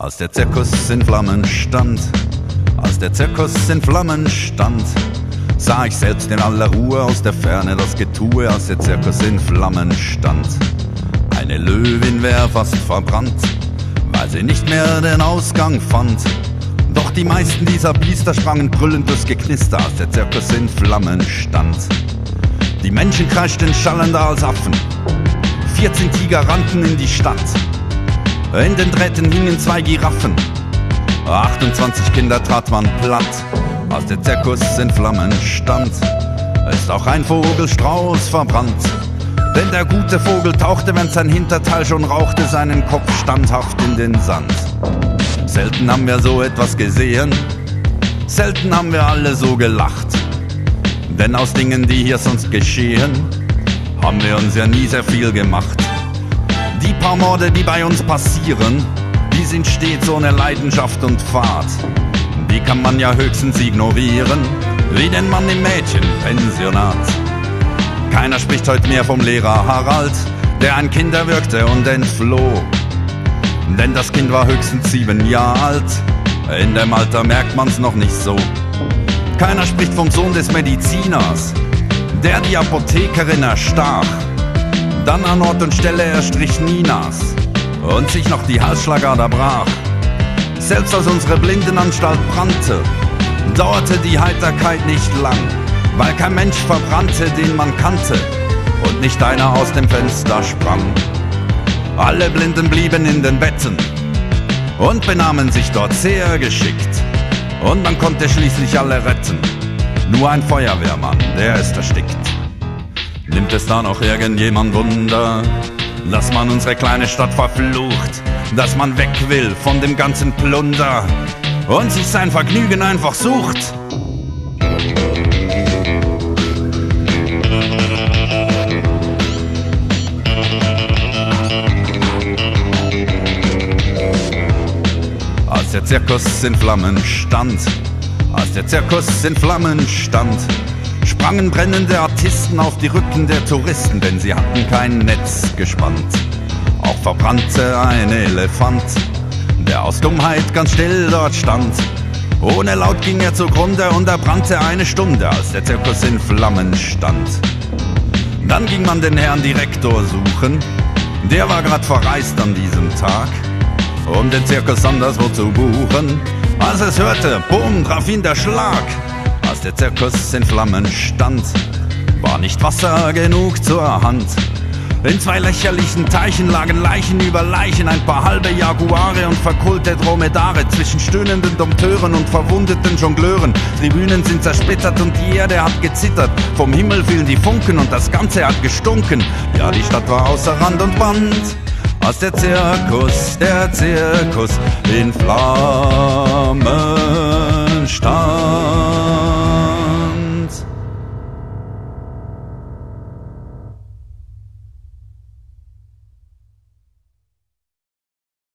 Als der Zirkus in Flammen stand, als der Zirkus in Flammen stand, sah ich selbst in aller Ruhe aus der Ferne das Getue, als der Zirkus in Flammen stand. Eine Löwin wär fast verbrannt, weil sie nicht mehr den Ausgang fand. Doch die meisten dieser Biester sprangen brüllend durchs Geknister, als der Zirkus in Flammen stand. Die Menschen kreischten schallender als Affen. 14 Tiger rannten in die Stadt. In den Drähten hingen zwei Giraffen. 28 Kinder trat man platt, als der Zirkus in Flammen stand. Ist auch ein Vogelstrauß verbrannt. Denn der gute Vogel tauchte, wenn sein Hinterteil schon rauchte, seinen Kopf standhaft in den Sand. Selten haben wir so etwas gesehen, selten haben wir alle so gelacht. Denn aus Dingen, die hier sonst geschehen, haben wir uns ja nie sehr viel gemacht. Die paar Morde, die bei uns passieren, die sind stets ohne Leidenschaft und Fahrt. Die kann man ja höchstens ignorieren, wie den Mann im Mädchenpensionat. Keiner spricht heute mehr vom Lehrer Harald, der ein Kind erwürgte und entfloh. Denn das Kind war höchstens sieben Jahre alt, in dem Alter merkt man's noch nicht so. Keiner spricht vom Sohn des Mediziners, der die Apothekerin erstach. Dann an Ort und Stelle erstrich Ninas und sich noch die Halsschlagader brach. Selbst als unsere Blindenanstalt brannte, dauerte die Heiterkeit nicht lang, weil kein Mensch verbrannte, den man kannte und nicht einer aus dem Fenster sprang. Alle Blinden blieben in den Betten und benahmen sich dort sehr geschickt. Und man konnte schließlich alle retten. Nur ein Feuerwehrmann, der ist erstickt. Nimmt es da noch irgendjemand Wunder, dass man unsere kleine Stadt verflucht, dass man weg will von dem ganzen Plunder und sich sein Vergnügen einfach sucht? Als der Zirkus in Flammen stand, als der Zirkus in Flammen stand, sprangen brennende Artisten auf die Rücken der Touristen, denn sie hatten kein Netz gespannt. Auch verbrannte ein Elefant, der aus Dummheit ganz still dort stand. Ohne Laut ging er zugrunde und er brannte eine Stunde, als der Zirkus in Flammen stand. Dann ging man den Herrn Direktor suchen, der war grad verreist an diesem Tag um den Zirkus anderswo zu buchen. Als es hörte, bumm, traf ihn der Schlag. Als der Zirkus in Flammen stand, war nicht Wasser genug zur Hand. In zwei lächerlichen Teichen lagen Leichen über Leichen, ein paar halbe Jaguare und verkohlte Dromedare zwischen stöhnenden Dompteuren und verwundeten Jongleuren. Tribünen sind zersplittert und die Erde hat gezittert. Vom Himmel fielen die Funken und das Ganze hat gestunken. Ja, die Stadt war außer Rand und Band als der Zirkus, der Zirkus in Flammen